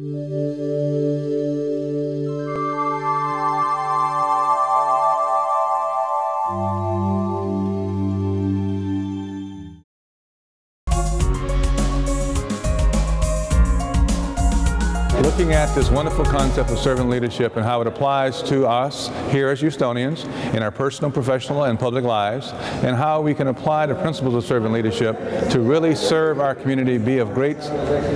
Música this wonderful concept of servant leadership and how it applies to us here as Houstonians in our personal, professional, and public lives, and how we can apply the principles of servant leadership to really serve our community, be, of great,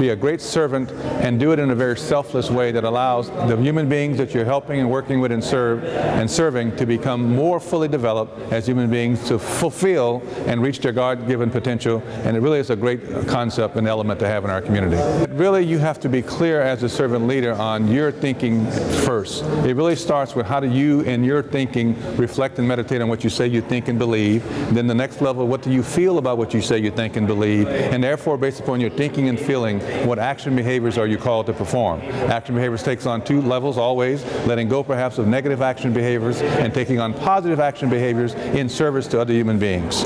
be a great servant, and do it in a very selfless way that allows the human beings that you're helping and working with and serve and serving to become more fully developed as human beings to fulfill and reach their God-given potential. And it really is a great concept and element to have in our community. Really, you have to be clear as a servant leader on your thinking first. It really starts with how do you in your thinking reflect and meditate on what you say you think and believe. Then the next level, what do you feel about what you say you think and believe? And therefore, based upon your thinking and feeling, what action behaviors are you called to perform? Action behaviors takes on two levels always, letting go perhaps of negative action behaviors and taking on positive action behaviors in service to other human beings.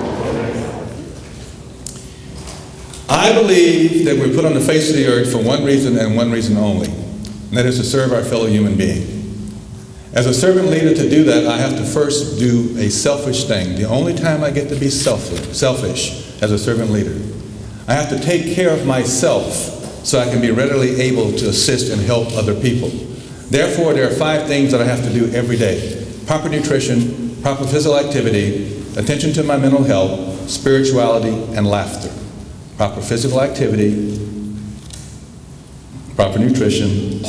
I believe that we're put on the face of the earth for one reason and one reason only, that is to serve our fellow human being. As a servant leader, to do that, I have to first do a selfish thing. The only time I get to be selfish, selfish as a servant leader, I have to take care of myself so I can be readily able to assist and help other people. Therefore, there are five things that I have to do every day. Proper nutrition, proper physical activity, attention to my mental health, spirituality, and laughter proper physical activity, proper nutrition,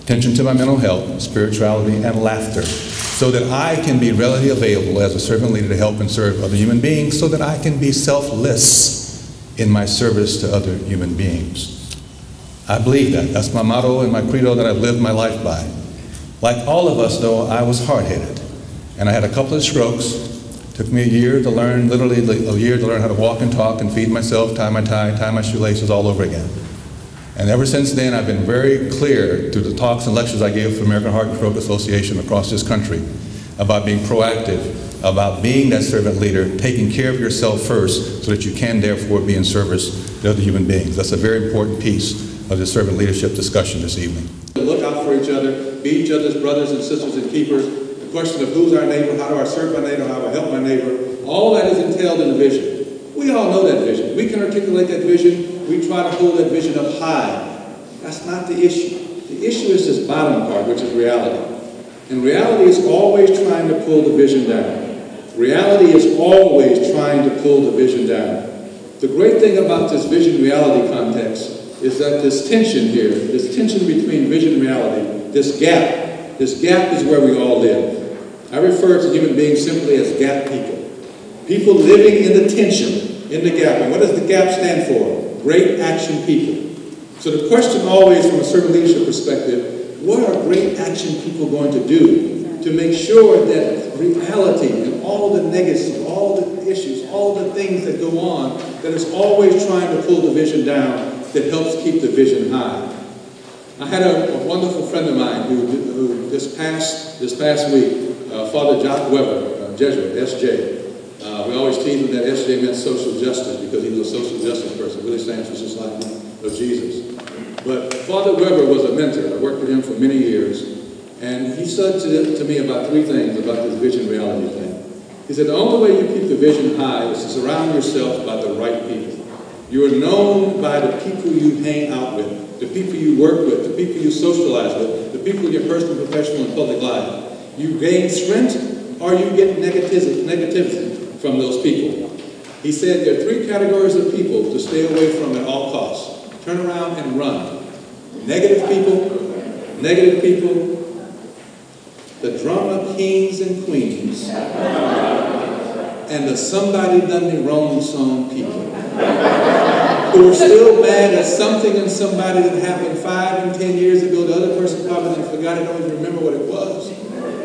attention to my mental health, spirituality, and laughter, so that I can be readily available as a servant leader to help and serve other human beings, so that I can be selfless in my service to other human beings. I believe that. That's my motto and my credo that I've lived my life by. Like all of us, though, I was hard-headed. And I had a couple of strokes, Took me a year to learn, literally a year to learn how to walk and talk and feed myself, tie my tie, tie my shoelaces all over again. And ever since then, I've been very clear through the talks and lectures I gave for American Heart and Stroke Association across this country about being proactive, about being that servant leader, taking care of yourself first so that you can therefore be in service to other human beings. That's a very important piece of the servant leadership discussion this evening. Look out for each other, be each other's brothers and sisters and keepers, The question of who's our neighbor, how do I serve my neighbor, how do I help my neighbor, all that is entailed in the vision. We all know that vision. We can articulate that vision. We try to hold that vision up high. That's not the issue. The issue is this bottom part, which is reality. And reality is always trying to pull the vision down. Reality is always trying to pull the vision down. The great thing about this vision-reality context is that this tension here, this tension between vision and reality, this gap, this gap is where we all live. I refer to human beings simply as gap people. People living in the tension, in the gap. And what does the gap stand for? Great action people. So the question always from a servant leadership perspective, what are great action people going to do to make sure that reality and all the negatives, all the issues, all the things that go on, that is always trying to pull the vision down that helps keep the vision high. I had a, a wonderful friend of mine who, who this past this past week uh, Father Jock Weber, uh, Jesuit, SJ. Uh, we always tease him that SJ meant social justice because he was a social justice person. Really stands for Society of Jesus. But Father Weber was a mentor. I worked with him for many years. And he said to, to me about three things about this vision reality thing. He said, the only way you keep the vision high is to surround yourself by the right people. You are known by the people you hang out with, the people you work with, the people you socialize with, the people in your personal, professional, and public life. You gain strength or you get negativity, negativity from those people. He said there are three categories of people to stay away from at all costs. Turn around and run. Negative people, negative people, the drama kings and queens, and the somebody done me wrong song people who are still mad at something and somebody that happened five and ten years ago. The other person probably forgot it, don't even remember what it.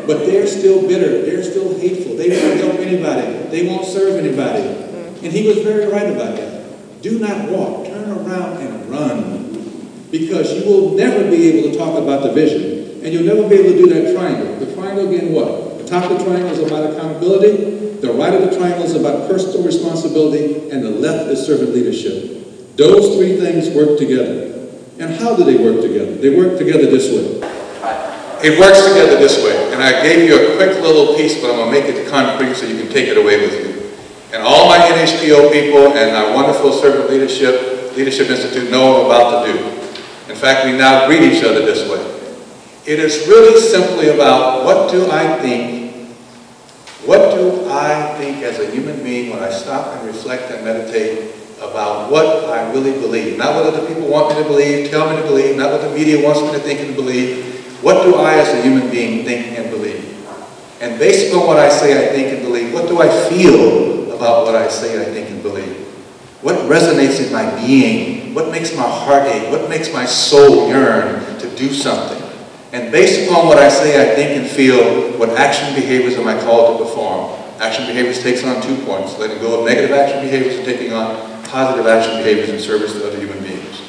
But they're still bitter. They're still hateful. They won't help anybody. They won't serve anybody. Mm-hmm. And he was very right about that. Do not walk. Turn around and run. Because you will never be able to talk about the vision. And you'll never be able to do that triangle. The triangle again what? The top of the triangle is about accountability. The right of the triangle is about personal responsibility. And the left is servant leadership. Those three things work together. And how do they work together? They work together this way. It works together this way. And I gave you a quick little piece, but I'm going to make it concrete so you can take it away with you. And all my NHPO people and our wonderful servant leadership, Leadership Institute know I'm about to do. In fact, we now greet each other this way. It is really simply about what do I think, what do I think as a human being when I stop and reflect and meditate about what I really believe. Not what other people want me to believe, tell me to believe, not what the media wants me to think and believe. What do I as a human being think and believe? And based on what I say I think and believe, what do I feel about what I say I think and believe? What resonates in my being? What makes my heart ache? What makes my soul yearn to do something? And based upon what I say, I think and feel, what action behaviors am I called to perform? Action behaviors takes on two points, letting go of negative action behaviors and taking on positive action behaviors in service to other human beings.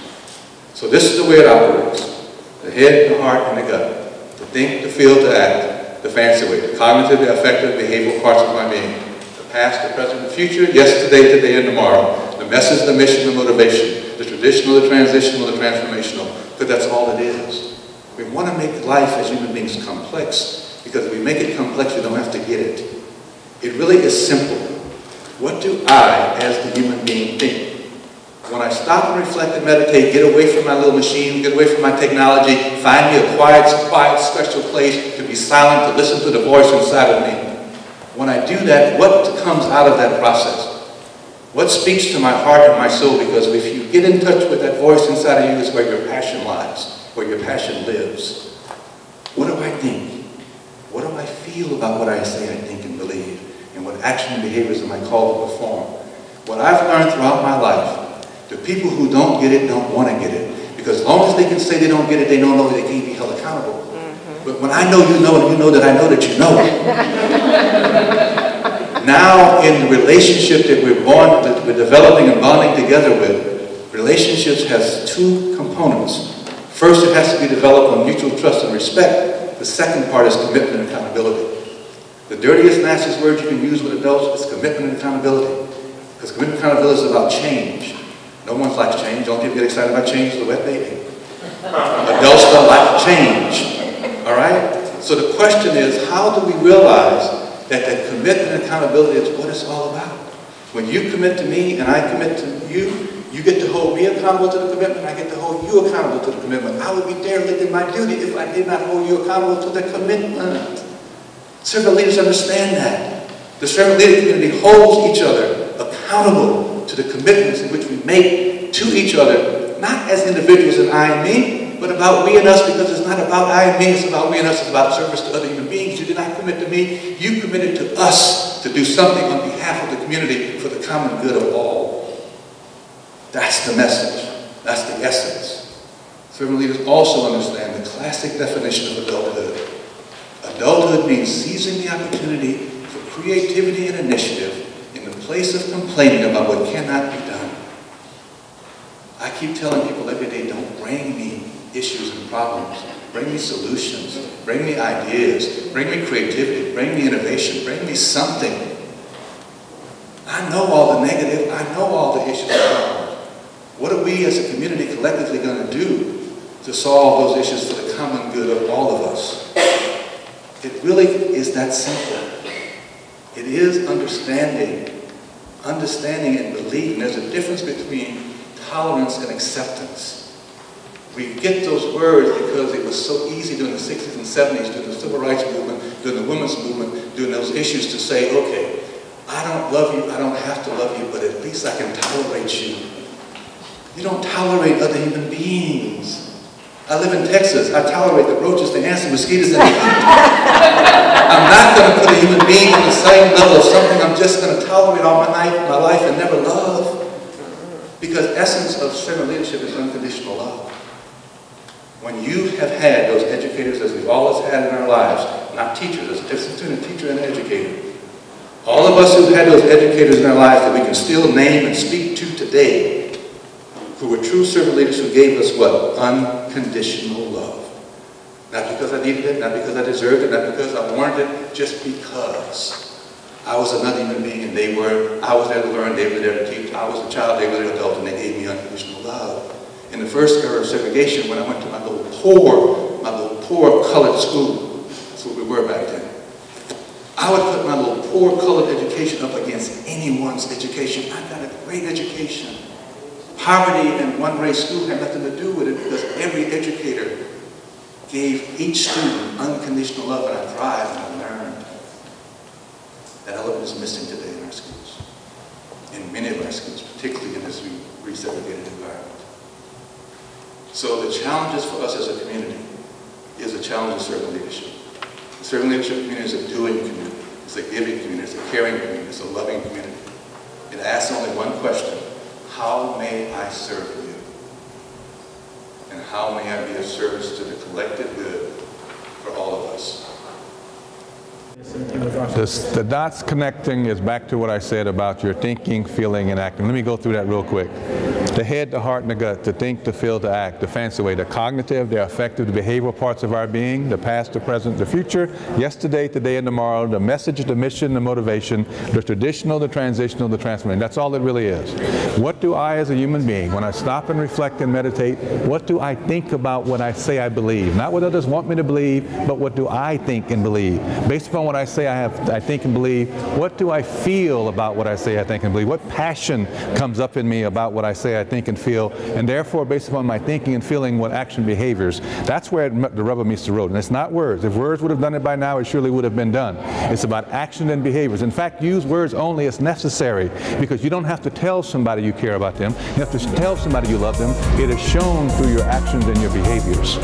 So this is the way it operates. The head, the heart, and the gut. To think, to feel, to act. The fancy way. The cognitive, the affective, behavioral parts of my being. The past, the present, the future, yesterday, today, and tomorrow. The message, the mission, the motivation. The traditional, the transitional, the transformational. Because that's all it is. We want to make life as human beings complex because if we make it complex, we don't have to get it. It really is simple. What do I, as the human being, stop and reflect and meditate, get away from my little machine, get away from my technology, find me a quiet, quiet, special place to be silent, to listen to the voice inside of me. When I do that, what comes out of that process? What speaks to my heart and my soul? Because if you get in touch with that voice inside of you, is where your passion lies, where your passion lives. What do I think? What do I feel about what I say I think and believe? and what action and behaviors am I called to perform. What I've learned throughout my life, the people who don't get it don't want to get it. Because as long as they can say they don't get it, they don't know that they can't be held accountable. Mm -hmm. But when I know you know and you know that I know that you know now in the relationship that we're born, that we're developing and bonding together with, relationships has two components. First, it has to be developed on mutual trust and respect. The second part is commitment and accountability. The dirtiest, nastiest word you can use with adults is commitment and accountability. Because commitment and accountability is about change. No one likes change. Don't people get excited about change? The wet baby. adults don't like change. All right? So the question is, how do we realize that that commitment and accountability is what it's all about? When you commit to me and I commit to you, you get to hold me accountable to the commitment, I get to hold you accountable to the commitment. I would be derelict in my duty if I did not hold you accountable to the commitment. Servant leaders understand that. The servant leader community holds each other accountable to the commitments in which we make to each other, not as individuals in I and me, but about we and us because it's not about I and me, it's about we and us, it's about service to other human beings. You did not commit to me, you committed to us to do something on behalf of the community for the common good of all. That's the message. That's the essence. Servant leaders also understand the classic definition of adulthood. Adulthood means seizing the opportunity for creativity and initiative place of complaining about what cannot be done. I keep telling people every day, don't bring me issues and problems. Bring me solutions. Bring me ideas. Bring me creativity. Bring me innovation. Bring me something. I know all the negative. I know all the issues and problems. What are we as a community collectively going to do to solve those issues for the common good of all of us? It really is that simple. It is understanding, understanding and believing. There's a difference between tolerance and acceptance. We get those words because it was so easy during the 60s and 70s, during the civil rights movement, during the women's movement, during those issues to say, okay, I don't love you, I don't have to love you, but at least I can tolerate you. You don't tolerate other human beings. I live in Texas. I tolerate the roaches, the ants, the mosquitoes, and the heat. I'm not going to put a human being on the same level of something I'm just going to tolerate all my life, my life and never love. Because essence of servant leadership is unconditional love. When you have had those educators, as we've always had in our lives, not teachers, there's a difference between a teacher and an educator. All of us who've had those educators in our lives that we can still name and speak to today, who were true servant leaders who gave us what? Unconditional love. Not because I needed it, not because I deserved it, not because I wanted it, just because. I was another human being and they were, I was there to learn, they were there to teach. I was a child, they were an adult, and they gave me unconditional love. in the first era of segregation when I went to my little poor, my little poor colored school. That's what we were back then. I would put my little poor colored education up against anyone's education. I got a great education. Poverty in one race school had nothing to do with it because every educator gave each student unconditional love and I thrived and I learned. That element is missing today in our schools. In many of our schools, particularly in this resegregated environment. So the challenges for us as a community is a challenge of servant leadership. The servant leadership community is a doing community. It's a giving community. It's a caring community. It's a loving community. It asks only one question. How may I serve you? And how may I be of service to the collective good for all of us? This, the dots connecting is back to what I said about your thinking, feeling, and acting. Let me go through that real quick. The head, the heart, and the gut, to think, to feel, to act, the fancy way, the cognitive, the affective, the behavioral parts of our being, the past, the present, the future, yesterday, today, and tomorrow, the message, the mission, the motivation, the traditional, the transitional, the transformation. That's all it really is. What do I as a human being, when I stop and reflect and meditate, what do I think about what I say I believe? Not what others want me to believe, but what do I think and believe? Based upon what I say I have, I think and believe, what do I feel about what I say I think and believe? What passion comes up in me about what I say I think and feel? And therefore, based upon my thinking and feeling, what action behaviors? That's where it, the rubber meets the road. And it's not words. If words would have done it by now, it surely would have been done. It's about action and behaviors. In fact, use words only as necessary because you don't have to tell somebody you care about them. You have to tell somebody you love them. It is shown through your actions and your behaviors.